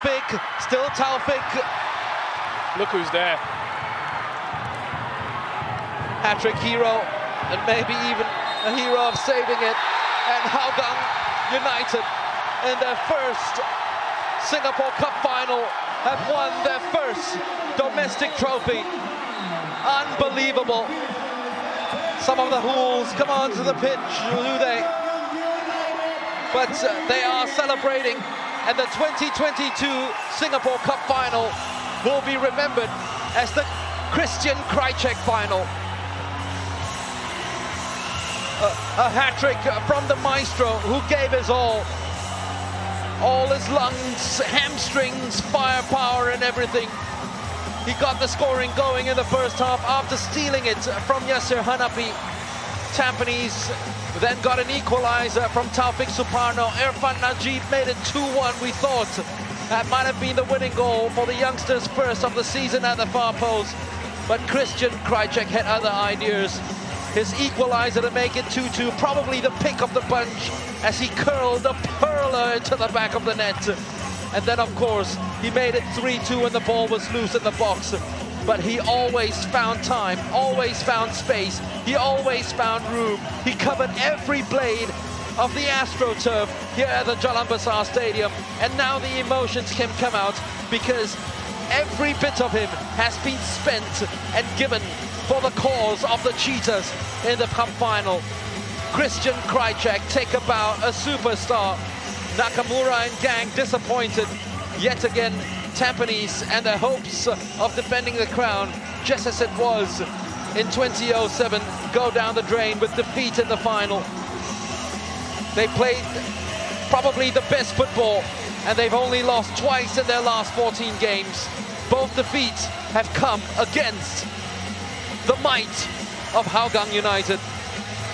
Taufik, still Taufik. Look who's there. Hat-trick hero, and maybe even a hero of saving it. And Hougang United in their first Singapore Cup final have won their first domestic trophy. Unbelievable. Some of the hools come onto the pitch, do they? But uh, they are celebrating and the 2022 Singapore Cup final will be remembered as the Kristijan Krajcek final. A, a hat-trick from the maestro who gave his all. All his lungs, hamstrings, firepower and everything. He got the scoring going in the first half after stealing it from Yasir Hanapi. Tampines then got an equalizer from Taufik Suparno. Irfan Najib made it 2-1. We thought that might have been the winning goal for the youngsters first of the season at the far post. But Kristijan Krajcek had other ideas. His equalizer to make it 2-2, probably the pick of the bunch as he curled a perler into the back of the net. And then, of course, he made it 3-2 when the ball was loose in the box but he always found time, always found space, he always found room. He covered every blade of the AstroTurf here at the Jalan Stadium. And now the emotions can come out because every bit of him has been spent and given for the cause of the Cheetahs in the cup final. Kristijan Krajcek take about a superstar. Nakamura and gang disappointed yet again Tampines and their hopes of defending the crown, just as it was in 2007, go down the drain with defeat in the final. They played probably the best football and they've only lost twice in their last 14 games. Both defeats have come against the might of Hougang United.